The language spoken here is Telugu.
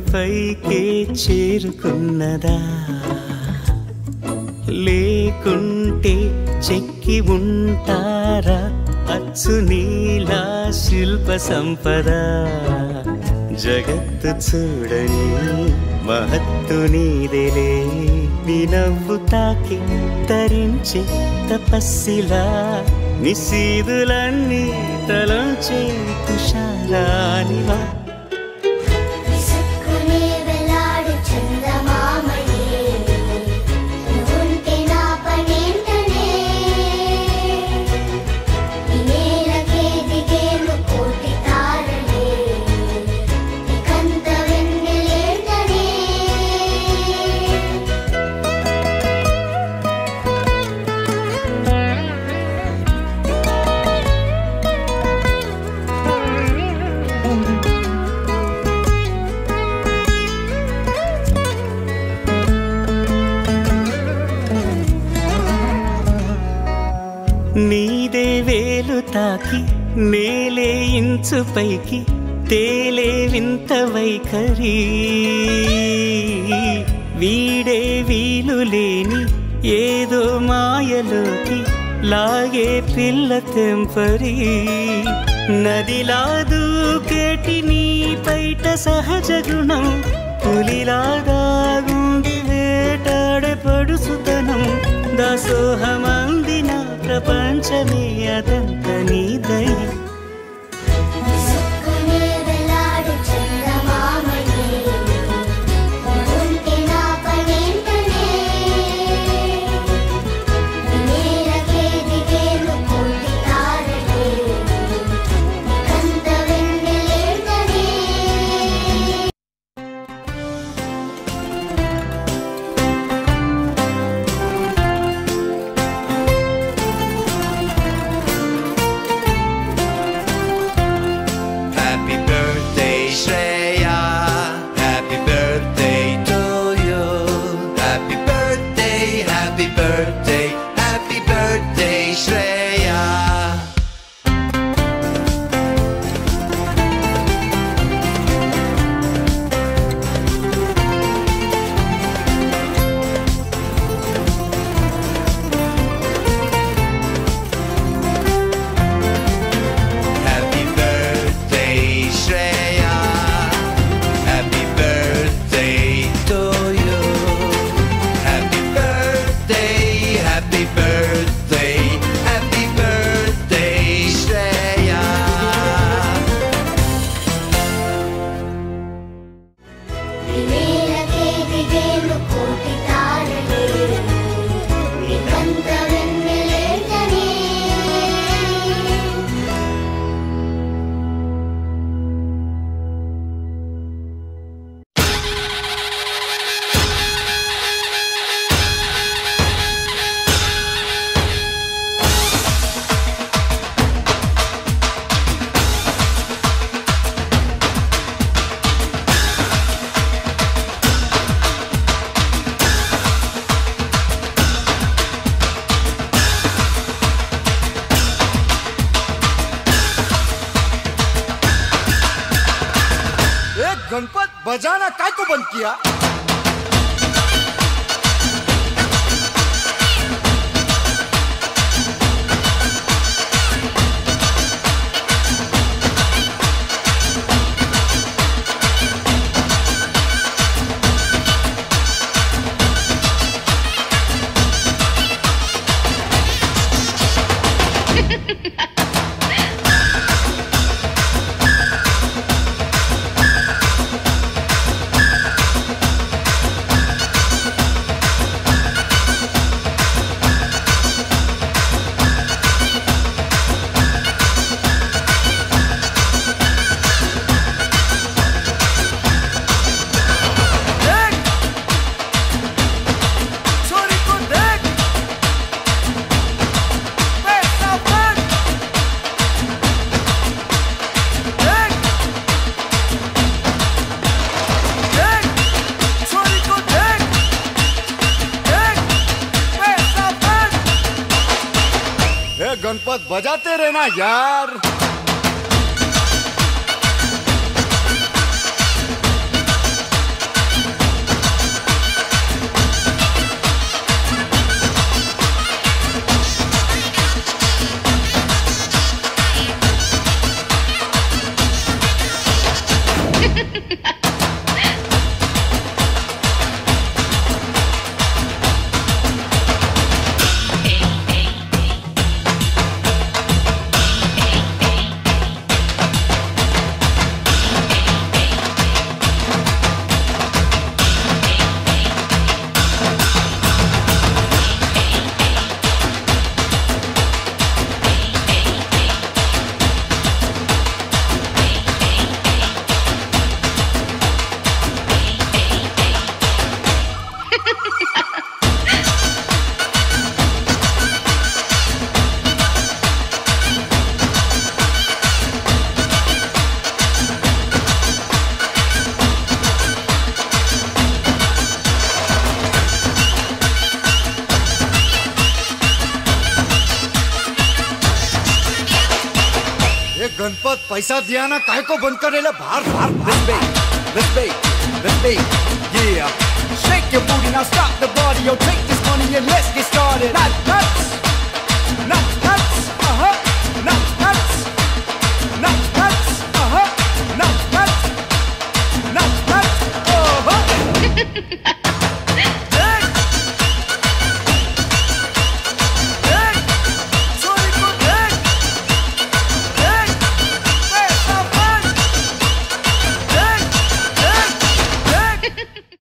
పైకే చేరుకున్నదా? లేకుంటే చెక్కి ఉంటారా? అచ్చు నీలా శిల్ప సంపద. జగత్తు చూడని మహత్తు నీదేలే. నీ నవ్వు తాకి తరించే తపస్సిలా నిశీదులన్నీ తలంచే తుషారానివా నీదే వేలు తాకి నేలే ఇంచు పైకి తేలే వింత వైఖరి. వీడే వీలు లేని ఏదో మాయలోకి లాగే పిల్ల తెంపరి. నదిలా దూకేటి నీ పైట సహజ గుణం పులిలాగా గుండి వేటాడే పడుసుతనం దసోహమం पञ्च मे य गणपत बजाना काय को बंद किया? बहुत बजाते रहना यार Ha ha ha! गणपत पैसा दिया ना काय को बंद करेला बाहर बाहर Brisbane, Brisbane, Brisbane, yeah. Shake your booty now, stop the body, yo. Take this money and let's get started. Not nuts, not nuts, uh huh. Not nuts, not nuts, uh huh. Not nuts, not nuts, uh huh.